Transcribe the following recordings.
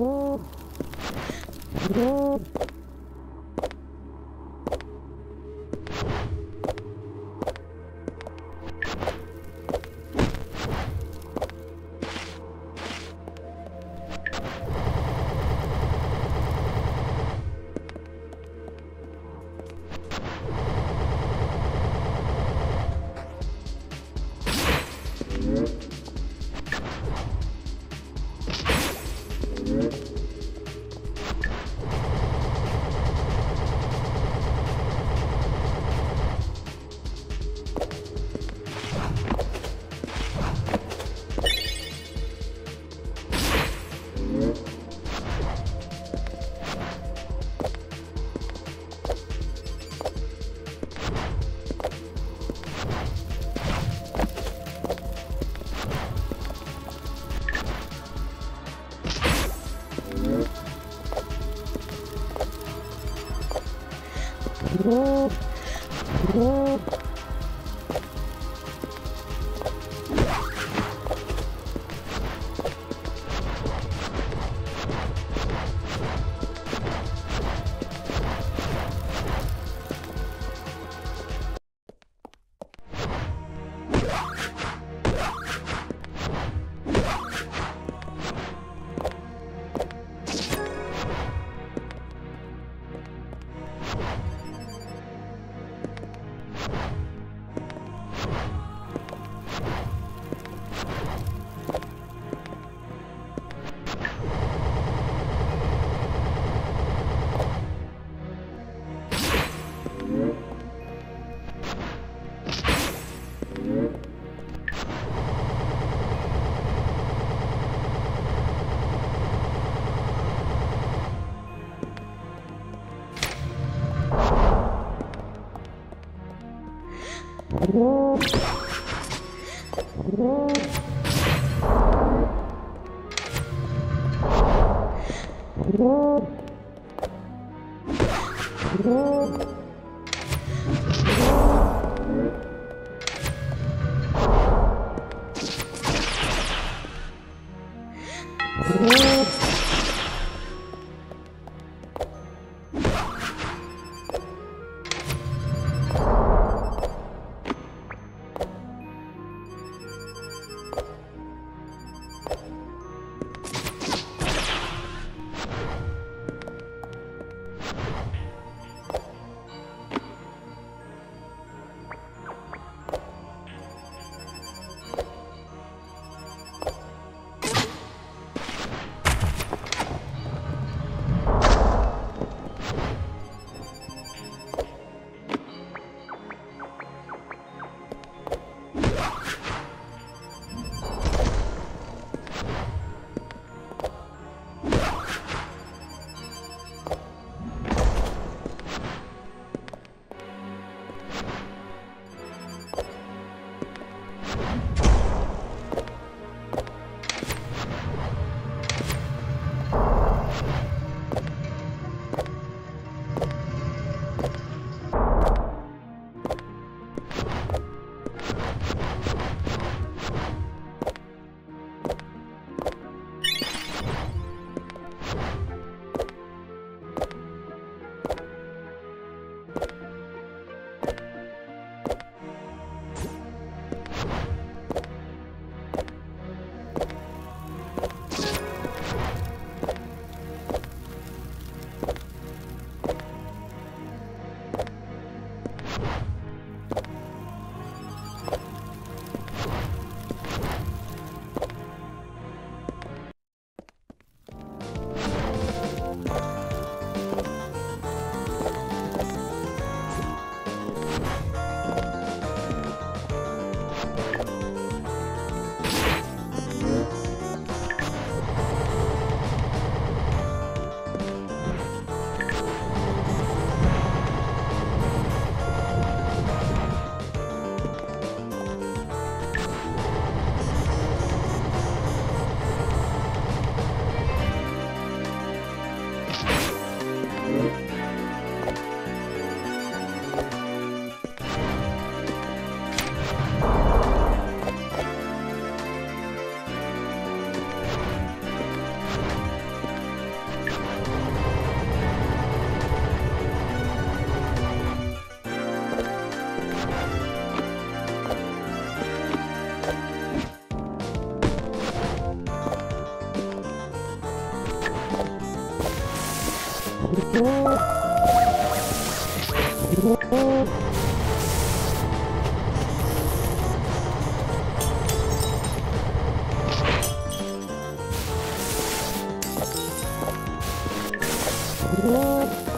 Grrrr! Grrrr! 오. Whoa! Oh.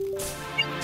You